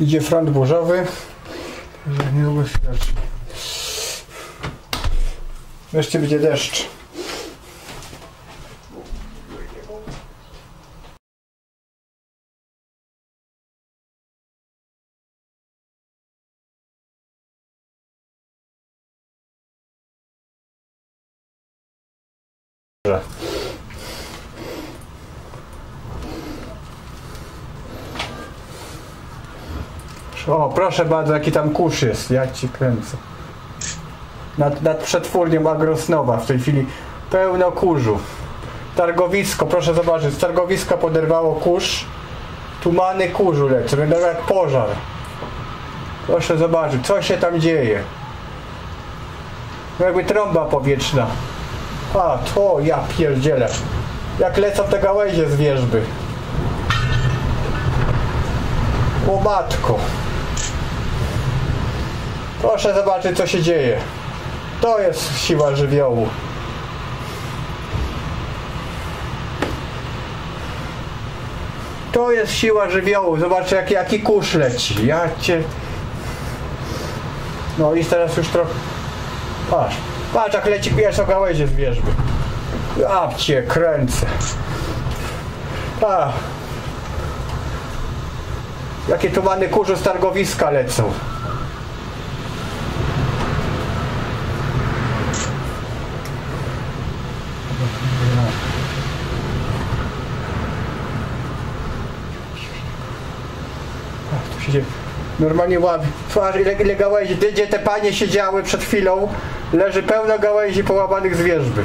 Idzie front burzowy. Także niedługo zacznie. Wreszcie będzie deszcz. O, proszę bardzo, jaki tam kurz jest. Ja ci kręcę. Nad, nad przetwórnią Agrosnowa w tej chwili pełno kurzu. Targowisko, proszę zobaczyć, z targowiska poderwało kurz. Tumany kurzu lecą, będą jak pożar. Proszę zobaczyć, co się tam dzieje. Jakby trąba powietrzna. A, to ja pierdzielę. Jak lecą te gałęzie z wierzby. O matko. Proszę zobaczyć co się dzieje. To jest siła żywiołu. To jest siła żywiołu. Zobaczcie jak, jaki kurz leci. Ja cię... No i teraz już trochę... Patrz. Patrz jak leci pierwsza gałęzie z wierzby. Ja kręcę. A. Jakie tumany kurzu z targowiska lecą. Ach, się dzieje. Normalnie ławi. Twarz, ile, ile gałęzi. Gdzie te panie siedziały przed chwilą, leży pełno gałęzi połamanych z wierzby.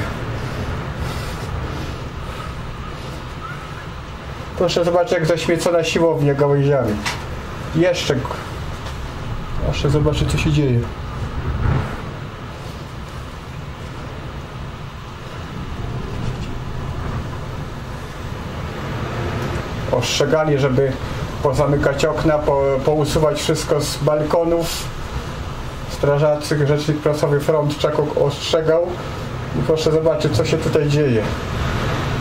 Proszę zobaczyć jak zaśmiecona siłownia gałęziami. Jeszcze. Proszę zobaczyć co się dzieje. Ostrzegali, żeby pozamykać okna, po, pousuwać wszystko z balkonów. Strażacy, rzecznik prasowy front czak ostrzegał. I proszę zobaczyć co się tutaj dzieje.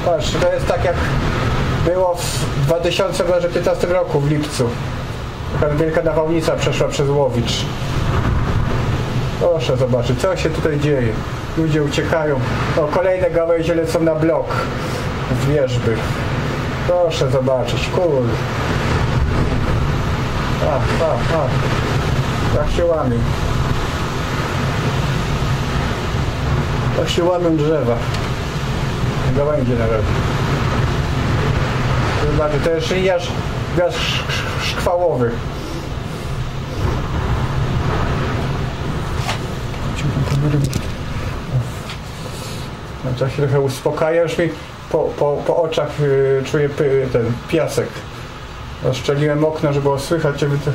Patrz, to jest tak jak było w 2015 roku w lipcu. Taka wielka nawałnica przeszła przez Łowicz. Proszę zobaczyć, co się tutaj dzieje. Ludzie uciekają. O, kolejne gałęzie lecą na blok w wierzby. Proszę zobaczyć, kurde. A, a, a. Tak się łamie. Tak się łamią drzewa. Gałęzie nawet. Zobaczcie, to jest szyjarz gwiazd szkwałowych. No, to się trochę uspokaja, już mi po, po, po oczach y, czuję py, ten piasek. Rozszczeliłem okno, żeby słychać, żeby to...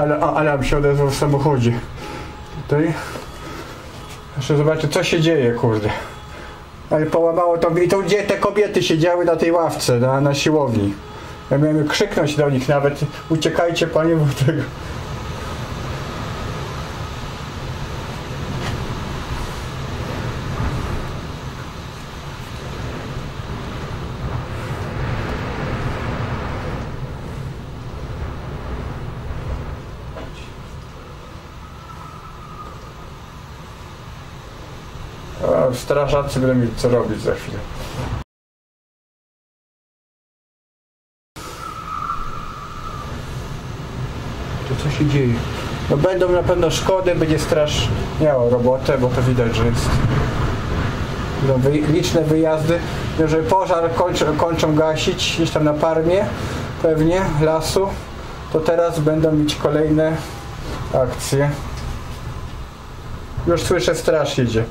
Ale, alarm się odezwał w samochodzie. Tutaj. Jeszcze zobaczę, co się dzieje, kurde. Ale połamało to. I to gdzie te kobiety siedziały na tej ławce, na, na siłowni. Ja miałem krzyknąć do nich nawet, uciekajcie panie, bo tego... Strażacy będą mieli co robić za chwilę. To co się dzieje? No będą na pewno szkody, będzie straż miała robotę, bo to widać, że jest będą wy, liczne wyjazdy. Jeżeli pożar kończą, kończą gasić gdzieś tam na Parmie, pewnie lasu, to teraz będą mieć kolejne akcje. Już słyszę, straż idzie.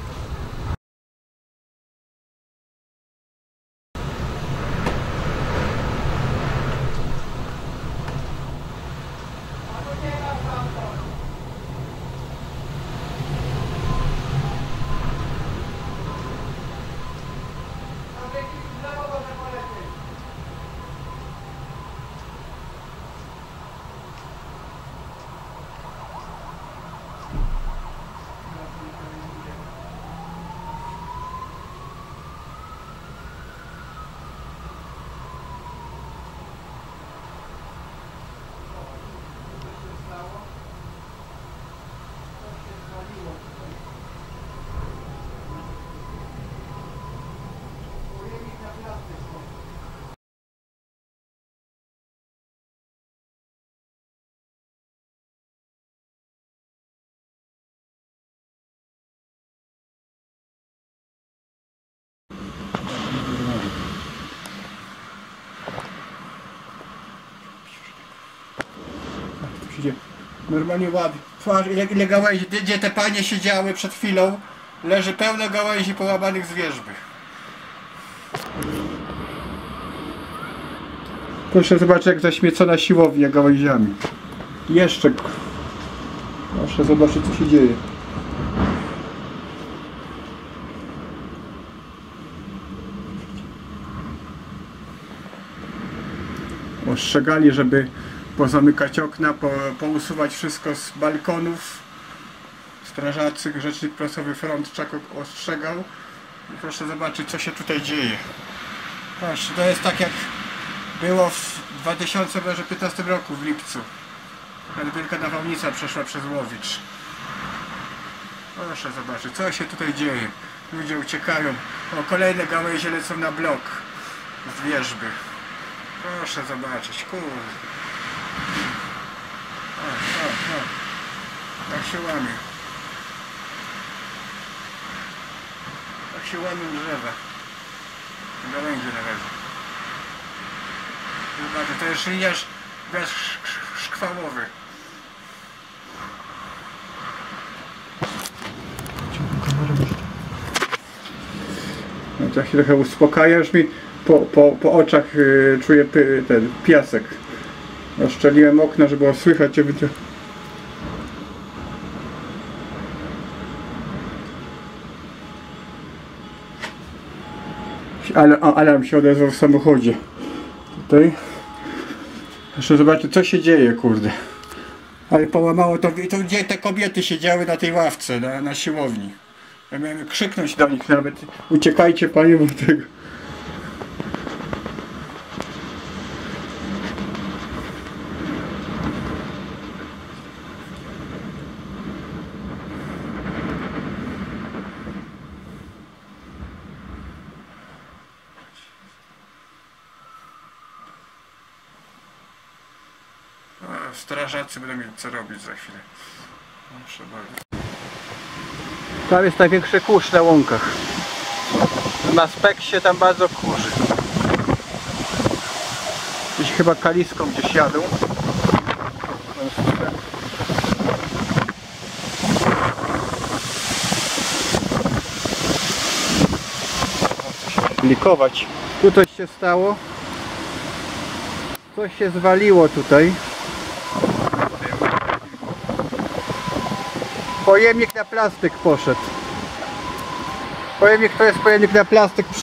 Normalnie ładnie. Twarz, ile, ile gałęzi, gdzie, te panie siedziały przed chwilą, leży pełno gałęzi połamanych z wierzby. Proszę zobaczyć jak zaśmiecona siłownia gałęziami. Jeszcze. Proszę zobaczyć co się dzieje. Ostrzegali, żeby pozamykać okna, po, pousuwać wszystko z balkonów. Strażacy, Rzecznik Prasowy Front Czakok ostrzegał. Proszę zobaczyć co się tutaj dzieje. Proszę, to jest tak jak było w 2015 roku w lipcu. Kiedy wielka nawałnica przeszła przez Łowicz. Proszę zobaczyć, co się tutaj dzieje. Ludzie uciekają. O, kolejne gałęzie lecą na blok z wierzby. Proszę zobaczyć, kurde. O, o, o. Tak się łamie. Tak się łamią drzewa. Gałęzie na razie. Zobaczcie, to jest lijarz sz- szkwałowy. No to się trochę uspokaja, już mi po, po, po oczach y, czuję py, ten piasek. Oszczeliłem okno, żeby było słychać, żeby to... Ale, alarm się odezwał w samochodzie. Tutaj. Jeszcze zobaczę, co się dzieje, kurde. Ale połamało to, i to gdzie te kobiety siedziały na tej ławce, na, na siłowni. Ja miałem krzyknąć do nich nawet, uciekajcie panie, bo tego... Strażacy będą mieli co robić za chwilę. Proszę bardzo. Tam jest największy kurz na łąkach. Na speksie tam bardzo kurzy. Gdzieś chyba kaliską gdzieś jadą. Likować. Tu coś się stało. Coś się zwaliło tutaj. Pojemnik na plastik poszedł. Pojemnik to jest pojemnik na plastik